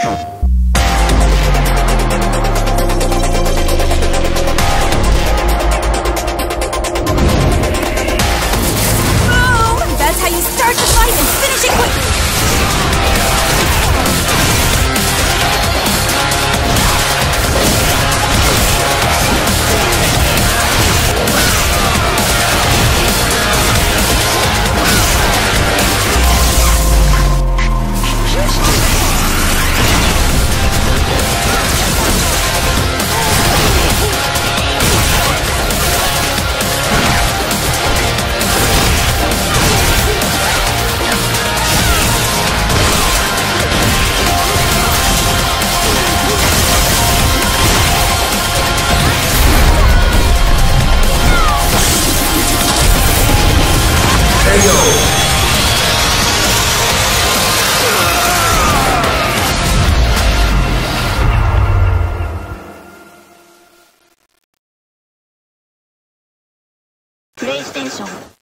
Oh, Boom! That's how you start the fight! KO. PlayStation